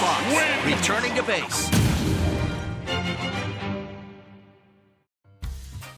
Fox, returning to base.